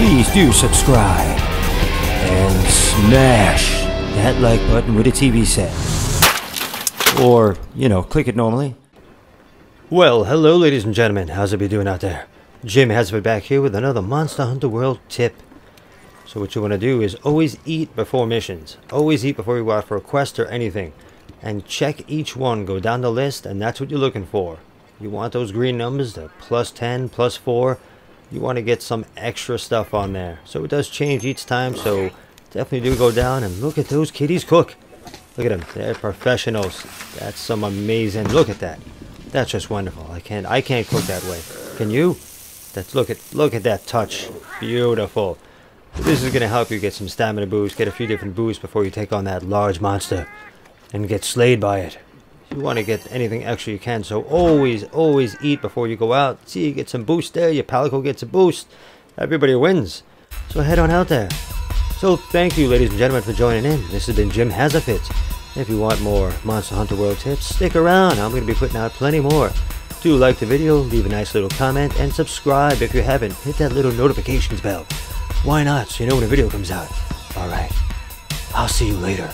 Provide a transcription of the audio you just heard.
please do subscribe and smash that like button with a TV set. Or, you know, click it normally. Well, hello ladies and gentlemen, how's it be doing out there? Jim has been back here with another Monster Hunter World tip. So what you want to do is always eat before missions. Always eat before you go out for a quest or anything. And check each one, go down the list, and that's what you're looking for. You want those green numbers, the plus 10, plus 4. You want to get some extra stuff on there. So it does change each time, so definitely do go down and look at those kitties cook. Look at them, they're professionals. That's some amazing, look at that. That's just wonderful. I can't, I can't cook that way. Can you? That's, look at, look at that touch. Beautiful. This is going to help you get some stamina boost, get a few different boosts before you take on that large monster and get slayed by it. You want to get anything extra you can, so always, always eat before you go out. See, you get some boost there, your palico gets a boost. Everybody wins. So head on out there. So thank you, ladies and gentlemen, for joining in. This has been GymHasafit. If you want more Monster Hunter World tips, stick around. I'm going to be putting out plenty more. Do like the video, leave a nice little comment, and subscribe if you haven't. Hit that little notifications bell. Why not? So you know when a video comes out. Alright. I'll see you later.